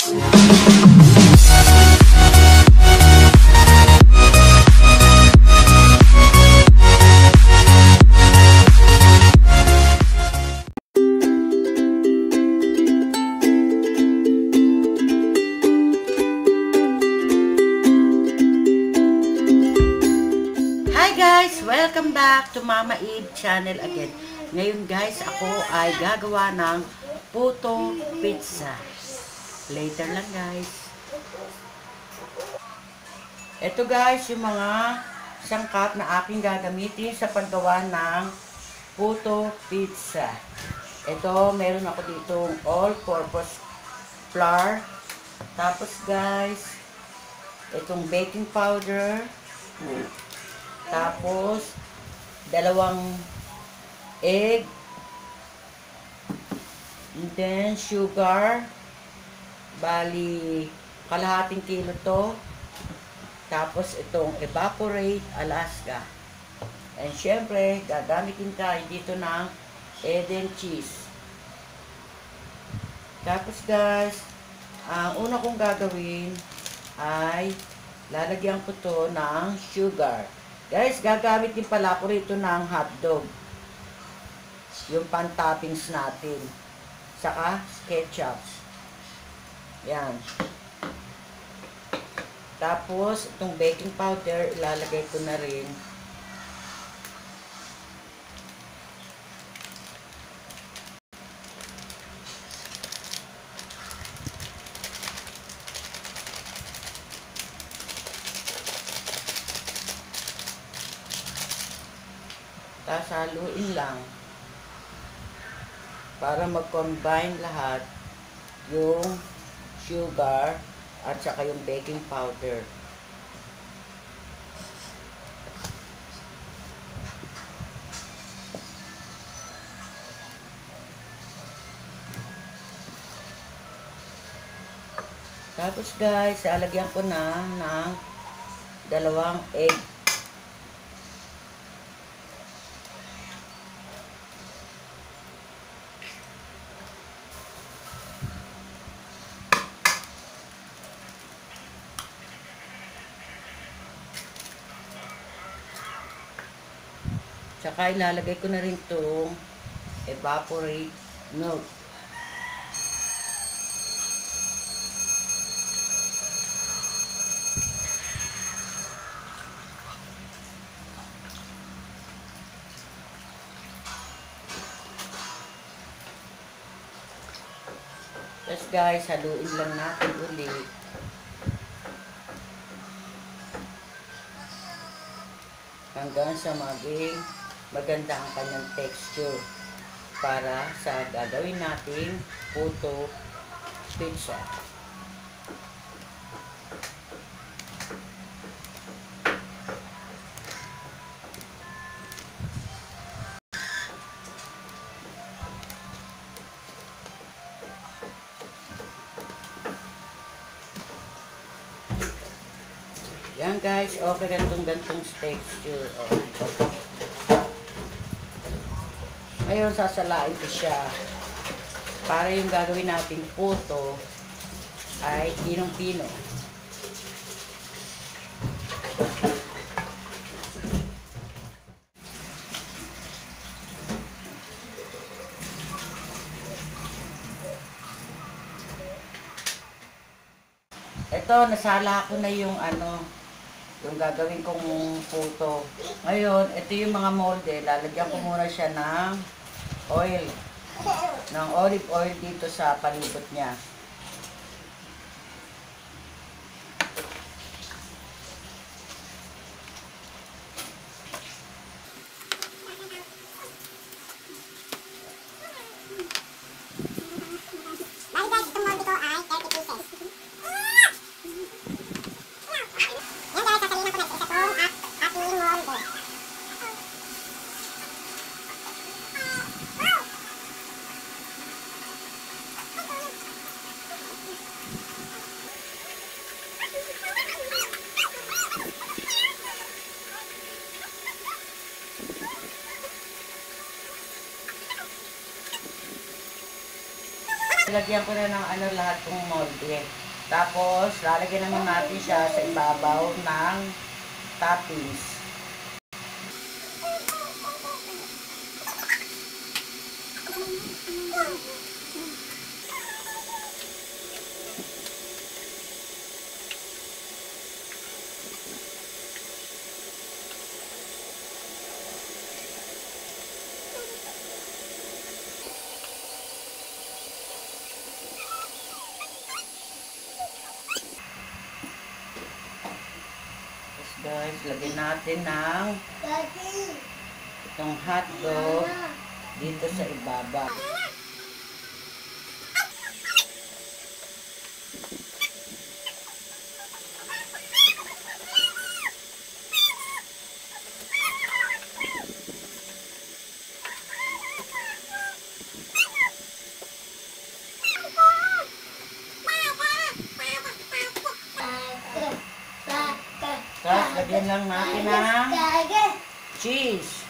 Guys! Welcome back to Mama Eve channel again. Ngayon guys, ako ay gagawa ng puto pizza. Later lang guys. Ito guys, yung mga sangkap na aking gagamitin sa paggawa ng puto pizza. Ito, meron ako ditong all-purpose flour. Tapos guys, itong baking powder. Tapos, dalawang egg. And then, sugar. Bali, kalahating kilo to. Tapos, itong evaporate Alaska. And syempre, gagamitin tayo dito ng Eden cheese. Tapos guys, ang una kong gagawin ay lalagyan ko to ng sugar. Guys, gagamit din pala ko rito ng hotdog. Yung pan-toppings natin. Saka ketchup. Yan. Tapos, itong baking powder, ilalagay ko na rin. Tapos haluin lang. Para mag-combine lahat yung sugar at saka yung baking powder. Tapos guys, lalagyan ko na ng dalawang egg Tsaka ilalagay ko na rin itong evaporate milk. Tapos guys, haluin lang natin ulit. hanggang sa maging maganda ang kanyang texture para sa gagawin nating puto pizza. Yan guys, okay gantong gantong texture. Oh. Ngayon, sasalain ko siya. Para yung gagawin nating puto ay pinong-pino. Ito, nasala ko na yung ano, yung gagawin kong puto. Ngayon, ito yung mga molde. Lalagyan ko muna siya ng oil. Ng olive oil dito sa palibot niya. Bali guys, itong molde ko ay 30 pieces. Yan guys, sasalinan ko na isa tong at ating molde. Lagyan ko na ng ano lahat ng molde. Tapos, lalagyan naman natin siya sa ibabaw ng toppings. Tapos lagyan natin ng itong hotdog dito sa ibaba. Lagyan lang natin ng cheese.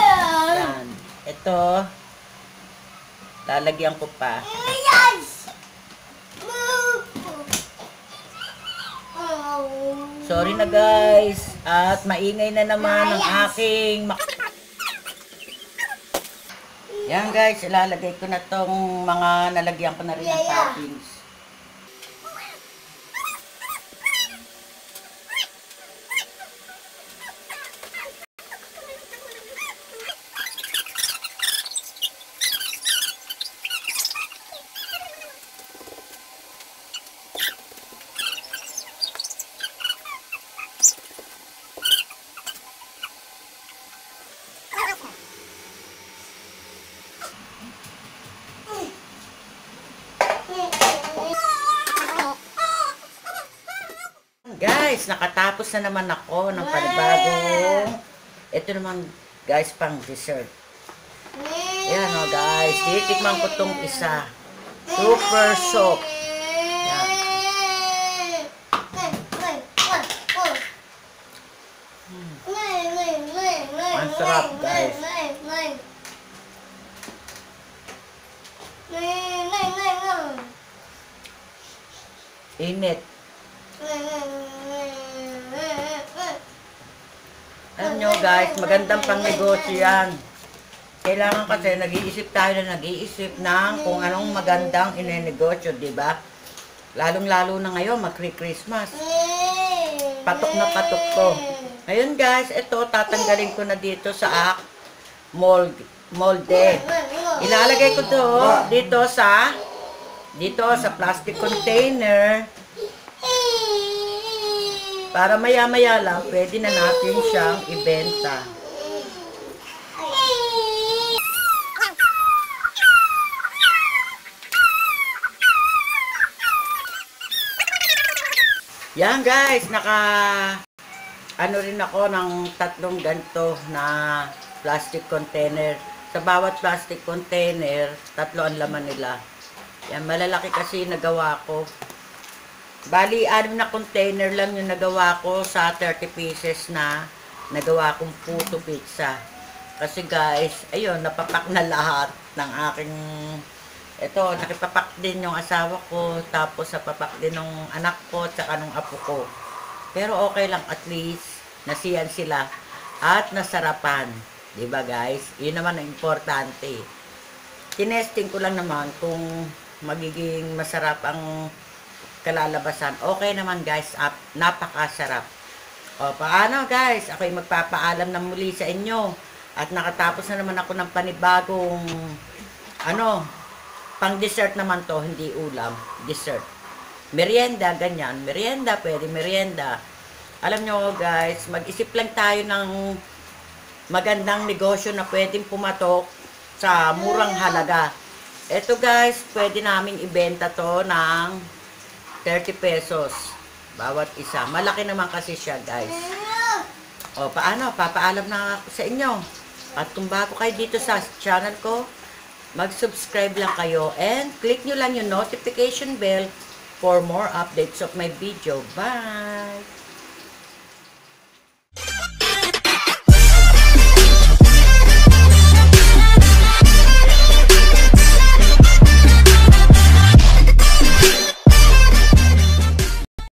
Yan. Ito, lalagyan ko pa. Sorry na guys. At maingay na naman ang aking mak- Yan guys, ilalagay ko na tong mga nalagyan ko na rin ng toppings. Guys, nakatapos na naman ako ng panibagong. Ito naman guys, pang dessert. Yan o guys, titikman ko tong isa. Super soap. Yan. Ang sarap, guys. Init. Alam nyo guys, magandang pang negosyo yan. Kailangan kasi nag-iisip tayo na nag-iisip ng kung anong magandang inenegosyo, di ba? Lalong-lalo na ngayon, magkri-Christmas. Patok na patok to. Ngayon guys, ito tatanggalin ko na dito sa mold, molde. Ilalagay ko to dito sa dito sa plastic container para maya-maya lang pwede na natin siyang ibenta. Yan guys, naka ano rin ako ng tatlong ganto na plastic container. Sa bawat plastic container, tatlo ang laman nila. Yan, malalaki kasi nagawa ko. Bali, anim na container lang yung nagawa ko sa 30 pieces na nagawa kong puto pizza. Kasi guys, ayun, napapak na lahat ng aking ito, nakipapak din yung asawa ko, tapos napapak din ng anak ko, tsaka ng apo ko. Pero okay lang, at least, nasiyan sila at nasarapan. ba guys? Yun naman ang importante. Tinesting ko lang naman kung magiging masarap ang kalalabasan. Okay naman guys, Ap- napakasarap. O, paano guys? Ako'y magpapaalam na muli sa inyo. At nakatapos na naman ako ng panibagong, ano, pang dessert naman to, hindi ulam, dessert. Merienda, ganyan. Merienda, pwede merienda. Alam nyo guys, mag-isip lang tayo ng magandang negosyo na pwedeng pumatok sa murang halaga. Ito guys, pwede namin ibenta to ng 30 pesos. Bawat isa. Malaki naman kasi siya guys. O, paano? Papaalam na sa inyo. At kung bago kayo dito sa channel ko, mag-subscribe lang kayo and click nyo lang yung notification bell for more updates of my video. Bye!